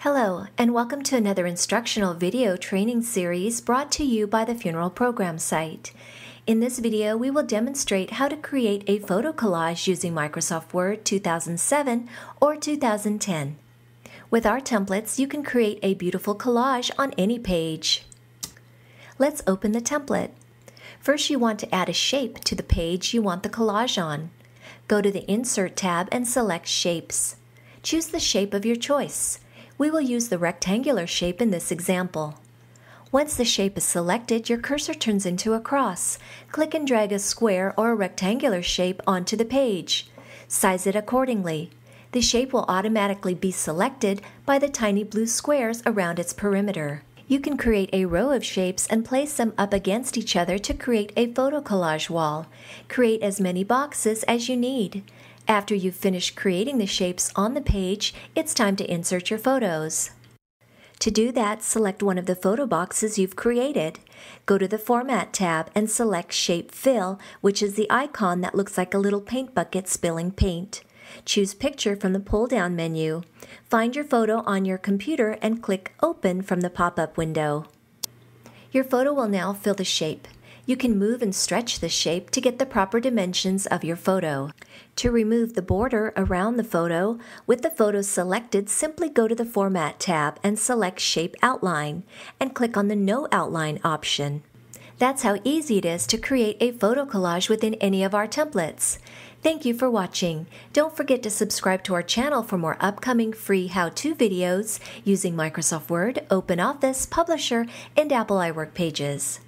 Hello, and welcome to another instructional video training series brought to you by the Funeral Program site. In this video, we will demonstrate how to create a photo collage using Microsoft Word 2007 or 2010. With our templates, you can create a beautiful collage on any page. Let's open the template. First, you want to add a shape to the page you want the collage on. Go to the Insert tab and select Shapes. Choose the shape of your choice. We will use the rectangular shape in this example. Once the shape is selected, your cursor turns into a cross. Click and drag a square or a rectangular shape onto the page. Size it accordingly. The shape will automatically be selected by the tiny blue squares around its perimeter. You can create a row of shapes and place them up against each other to create a photo collage wall. Create as many boxes as you need. After you've finished creating the shapes on the page, it's time to insert your photos. To do that, select one of the photo boxes you've created. Go to the Format tab and select Shape Fill, which is the icon that looks like a little paint bucket spilling paint. Choose Picture from the pull-down menu. Find your photo on your computer and click Open from the pop-up window. Your photo will now fill the shape. You can move and stretch the shape to get the proper dimensions of your photo. To remove the border around the photo, with the photo selected, simply go to the Format tab and select Shape Outline and click on the No Outline option. That's how easy it is to create a photo collage within any of our templates. Thank you for watching. Don't forget to subscribe to our channel for more upcoming free how-to videos using Microsoft Word, OpenOffice, Publisher, and Apple iWork pages.